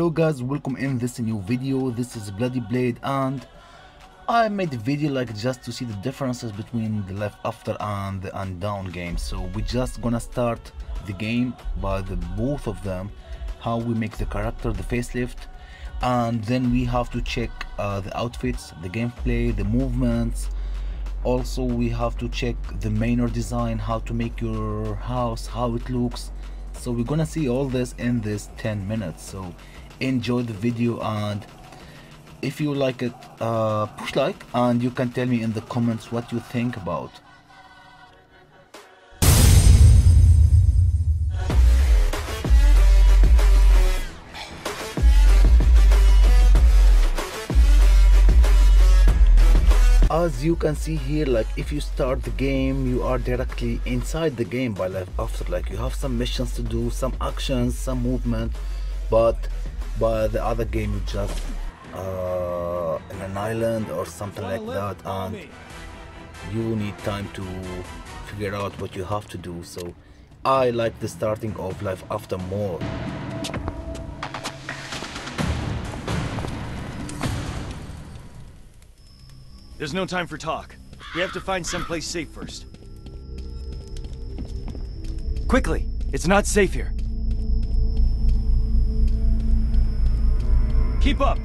hello guys welcome in this new video. This is bloody blade and i made a video like just to see the differences between the LifeAfter and the Undawn game. So we just gonna start the game by the both of them how we make the character the facelift and then we have to check uh, the outfits the gameplay the movements. Also we have to check the manor design how to make your house how it looks. So we're gonna see all this in this 10 minutes. So enjoy the video and if you like it uh, push like and you can tell me in the comments what you think about. As you can see here like if you start the game you are directly inside the game by life after like you have some missions to do some actions some movement but by the other game you just uh, in an island or something like that and you need time to figure out what you have to do so I like the starting of LifeAfter more There's no time for talk. We have to find someplace safe first. Quickly! It's not safe here. Keep up!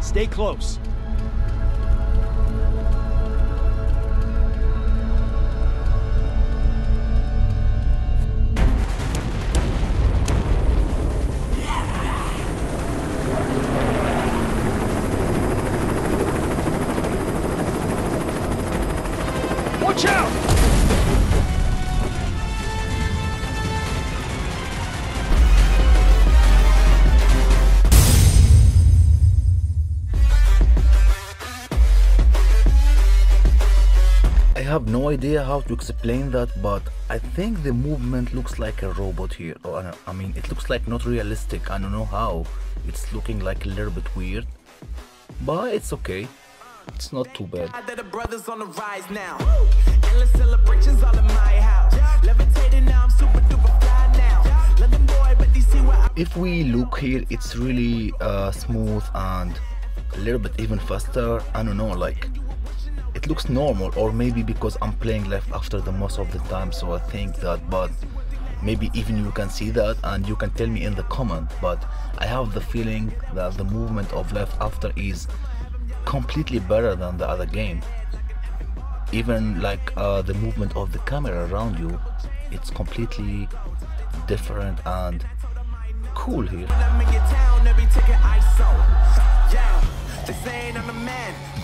Stay close. I have no idea how to explain that, but I think the movement looks like a robot here. Or, uh, I mean, it looks like not realistic. I don't know how. It's looking like a little bit weird, but it's okay. It's not too bad. that the brothers on the rise now. Endless celebrations all in my house. Levitating now, I'm super duper fly now. London boy, but DC where I If we look here, it's really uh, smooth and a little bit even faster. I don't know, like it looks normal, or maybe because I'm playing LifeAfter the most of the time, so I think that. But maybe even you can see that and you can tell me in the comment. But I have the feeling that the movement of LifeAfter is completely better than the other game. Even like uh, the movement of the camera around you, it's completely different and cool here.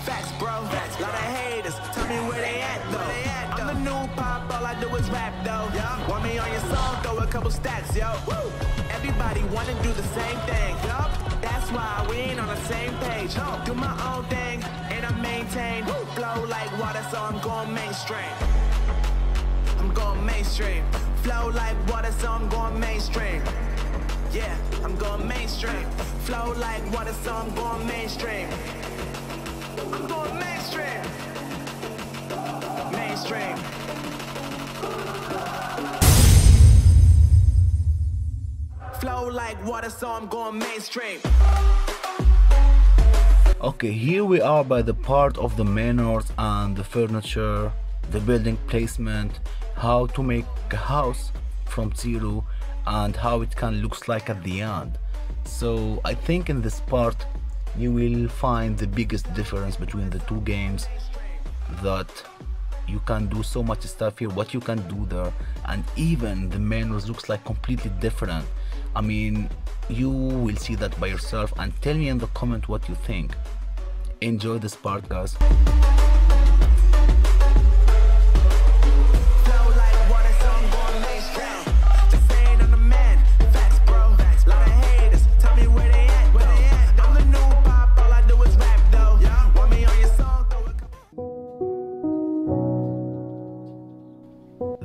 Facts, bro. Tell me where they at though. I'm the new pop, all I do is rap though. Want me on your song, throw a couple stacks, yo. Everybody wanna do the same thing. That's why we ain't on the same page. Do my own thing, and I maintain. Flow like water, so I'm going mainstream. I'm going mainstream. Flow like water, so I'm going mainstream. Yeah, I'm going mainstream. Flow like water, so I'm going mainstream. I'm going mainstream. Flow like water, so I'm going mainstream. Okay, here we are by the part of the manors and the furniture, the building placement, how to make a house from zero and how it can looks like at the end. So I think in this part you will find the biggest difference between the two games that you can do so much stuff here what you can do there. And even the menus looks like completely different. I mean you will see that by yourself and tell me in the comment what you think. Enjoy this part guys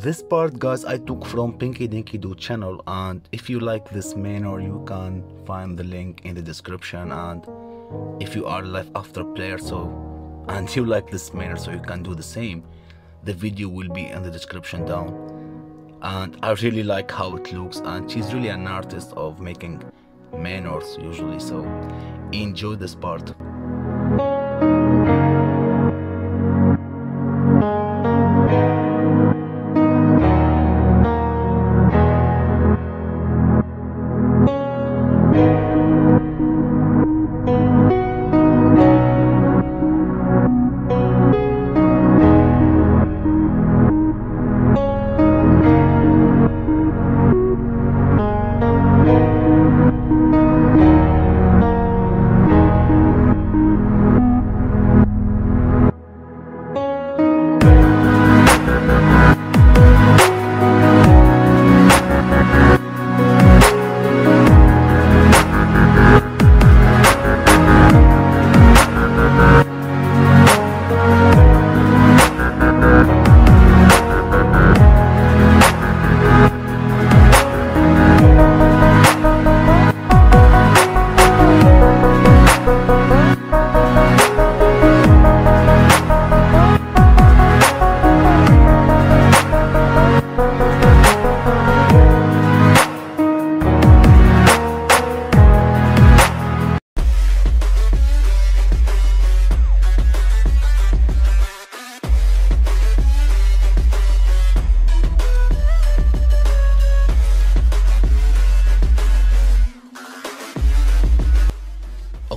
This part guys I took from Pinkidinkydo channel and if you like this manor you can find the link in the description and if you are LifeAfter player so and you like this manor so you can do the same the video will be in the description down. And I really like how it looks and she's really an artist of making manors usually so enjoy this part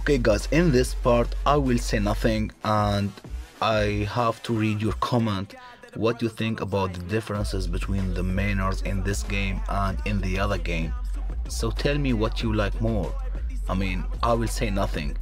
okay guys in this part i will say nothing and i have to read your comment. What you think about the differences between the manors in this game and in the other game? So tell me what you like more. I mean i will say nothing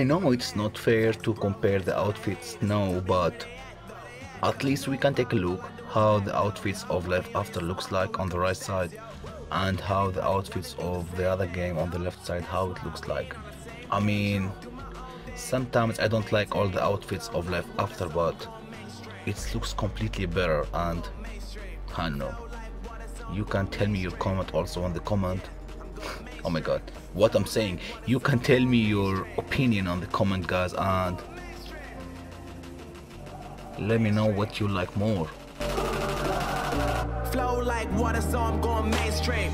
I know it's not fair to compare the outfits now, but at least we can take a look how the outfits of LifeAfter looks like on the right side and how the outfits of the other game on the left side how it looks like. I mean, sometimes I don't like all the outfits of Life After, but it looks completely better and I know. You can tell me your comment also in the comment oh my god what i'm saying you can tell me your opinion on the comment guys and let me know what you like more Flow like water, so I'm going mainstream.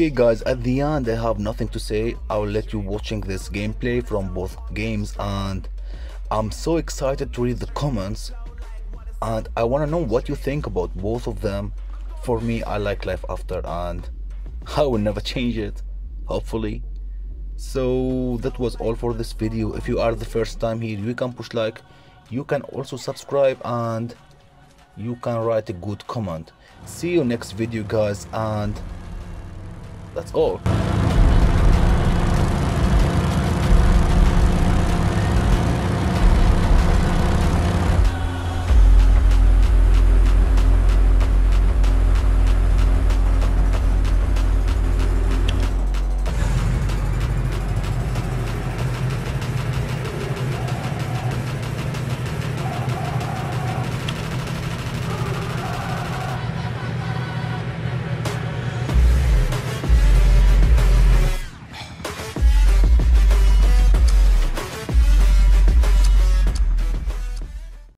Okay guys at the end i have nothing to say. I'll let you watching this gameplay from both games and i'm so excited to read the comments and i want to know what you think about both of them. For me i like LifeAfter and i will never change it hopefully. So that was all for this video. If you are the first time here you can push like you can also subscribe and you can write a good comment. See you next video guys and that's all